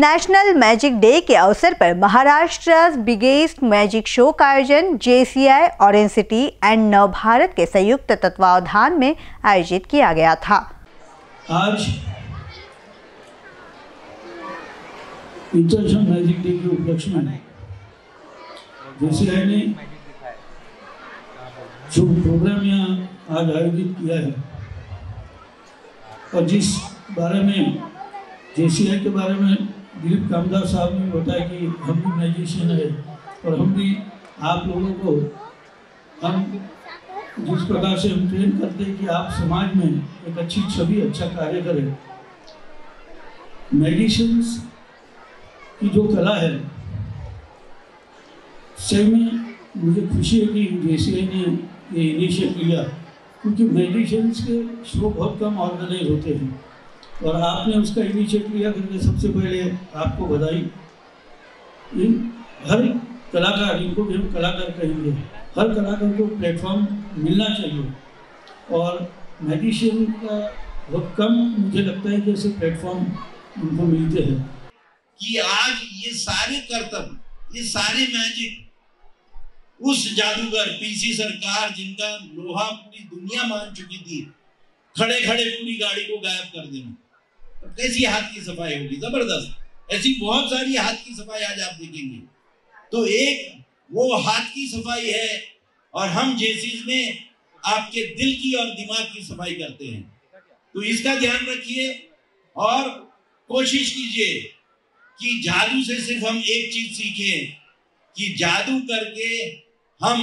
National magic day के अवसर पर महाराष्ट्र बिगेस्ट मैजिक शो का आयोजन जेसीआई ऑरेंज सिटी एंड नव भारत के संयुक्त तत्वावधान में आयोजित किया गया था। आज इंटरनेशनल मैजिक डे के उपलक्ष्य में जेसीआई ने जो प्रोग्राम यहाँ आज आयोजित किया है और जिस बारे में जेसीआई के बारे में दिलीप कामदार साहब ने बताया कि हम भी मैजिशियन है और हम भी आप लोगों को हम जिस प्रकार से हम ट्रेन करते हैं कि आप समाज में एक अच्छी छवि अच्छा कार्य करें। मैजिशियंस की जो कला है, सही में मुझे खुशी है कि जेसीआई ने ये इनिशिएट लिया, क्योंकि मैजिशियंस के शो बहुत कम ऑर्गेनाइज होते हैं। और आपने उसका इनिशिएट लिया करके सबसे पहले आपको बधाई। इन हर कलाकार, इनको भी हम कलाकार कहेंगे, हर कलाकार को प्लेटफॉर्म मिलना चाहिए। और मैजिशियन का बहुत कम, मुझे लगता है कि ऐसे प्लेटफॉर्म उनको मिलते हैं। कि आज ये सारे कर्तव्य, ये सारे मैजिक उस जादूगर, पीसी सरकार जिनका लोहा पूरी दुनिया मान चुकी थी खड़े खड़े पूरी गाड़ी को गायब कर देना। कैसी हाथ की सफ़ाई होगी, ज़बरदस्त। ऐसी बहुत सारी हाथ की सफ़ाई आज आप देखेंगे। तो एक वो हाथ की सफ़ाई है, और हम जेसीज में आपके दिल की और दिमाग की सफ़ाई करते हैं। तो इसका ध्यान रखिए, और कोशिश कीजिए कि जादू से सिर्फ़ हम एक चीज़ सीखें, कि जादू करके हम